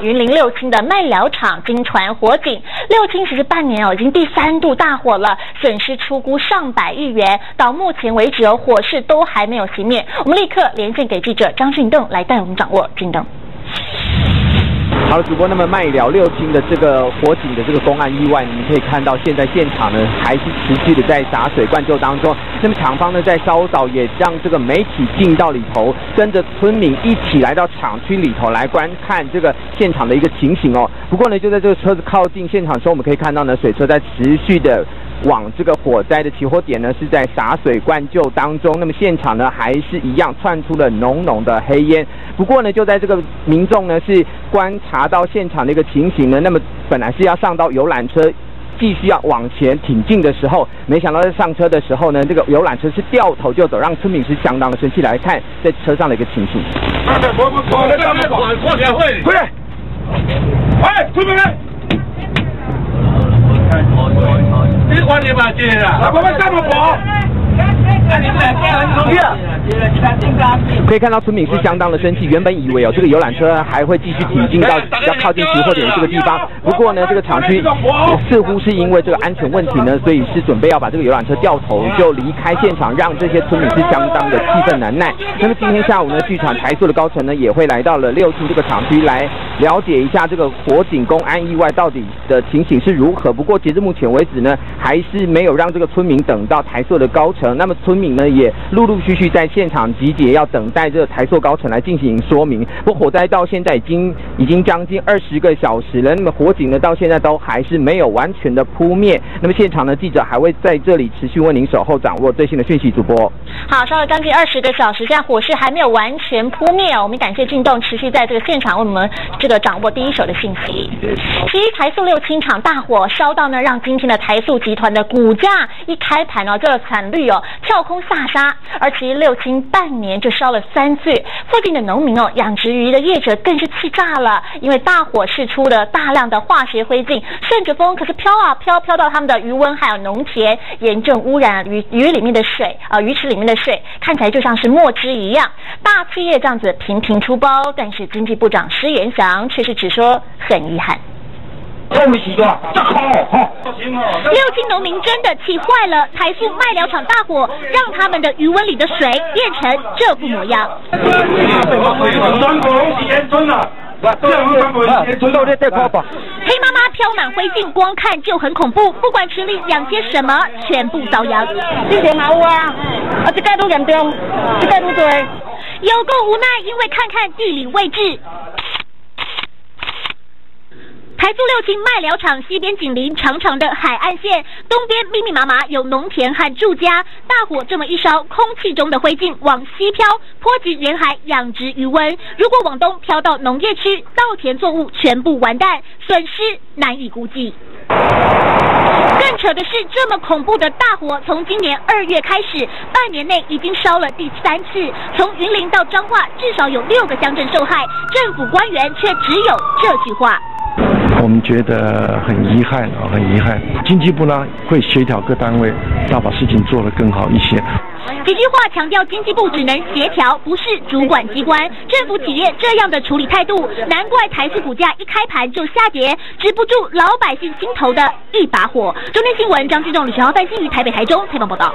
云林六轻的麦寮厂经传火警，六轻其实半年哦，已经第三度大火了，损失出估上百亿元。到目前为止哦，火势都还没有熄灭。我们立刻连线给记者张俊栋来带我们掌握。俊栋。好了，主播，那么麦寮六轻的这个火警的这个公安意外，你们可以看到现在现场呢还是持续的在洒水灌救当中。那么厂方呢在稍早也让这个媒体进到里头，跟着村民一起来到厂区里头来观看这个现场的一个情形哦。不过呢，就在这个车子靠近现场的时候，我们可以看到呢水车在持续的。往这个火灾的起火点呢，是在洒水灌救当中。那么现场呢，还是一样窜出了浓浓的黑烟。不过呢，就在这个民众呢是观察到现场的一个情形呢，那么本来是要上到游览车，继续要往前挺进的时候，没想到在上车的时候呢，这个游览车是掉头就走，让村民是相当的生气。来看在车上的一个情形。快点！哎，村民们！你管你嘛姐啦，那我们干嘛跑？可以看到村民是相当的生气，原本以为哦这个游览车还会继续挺进到比较靠近起火点的这个地方，不过呢这个厂区似乎是因为这个安全问题呢，所以是准备要把这个游览车掉头就离开现场，让这些村民是相当的气愤难耐。那么今天下午呢，剧场台塑的高层呢也会来到了六处这个厂区来了解一下这个火警公安意外到底的情形是如何。不过截至目前为止呢，还是没有让这个村民等到台塑的高层。那么村民呢也陆陆续续在现场集结，要等待这个台塑高层来进行说明。不过火灾到现在已经已经将近二十个小时了，那么火警呢到现在都还是没有完全的扑灭。那么现场呢记者还会在这里持续为您守候，掌握最新的讯息。主播，好，烧了将近二十个小时，现在火势还没有完全扑灭哦。我们感谢俊动持续在这个现场为我们的掌握第一手的信息。其实台塑六轻厂大火烧到呢，让今天的台塑集团的股价一开盘哦，这个惨绿哦。跳空下杀，而其实六轻半年就烧了三次。附近的农民哦，养殖鱼的业者更是气炸了，因为大火释出了大量的化学灰烬，顺着风可是飘啊飘，飘到他们的鱼温还有农田，严重污染鱼鱼里面的水啊，鱼池里面的水看起来就像是墨汁一样。大企业这样子频频出包，但是经济部长施延祥却是只说很遗憾。六轻农民真的气坏了，台塑麦寮厂大火，让他们的余温里的水变成这副模样。黑妈妈飘满灰烬，光看就很恐怖，不管池里养些什么，全部遭殃。之前嘛有啊，啊这个都严重，这个都多。有够无奈，因为看看地理位置。台塑六轻麦寮厂西边紧邻长长的海岸线，东边密密麻麻有农田和住家。大火这么一烧，空气中的灰烬往西飘，波及沿海养殖鱼温。如果往东飘到农业区，稻田作物全部完蛋，损失难以估计。更扯的是，这么恐怖的大火，从今年二月开始，半年内已经烧了第三次。从云林到彰化，至少有六个乡镇受害，政府官员却只有这句话。我们觉得很遗憾啊，很遗憾。经济部呢会协调各单位，要把事情做得更好一些。几句话强调，经济部只能协调，不是主管机关。政府企业这样的处理态度，难怪台式股价一开盘就下跌，止不住老百姓心头的一把火。中天新闻张志仲、李学豪、范新于台北、台中采访报道。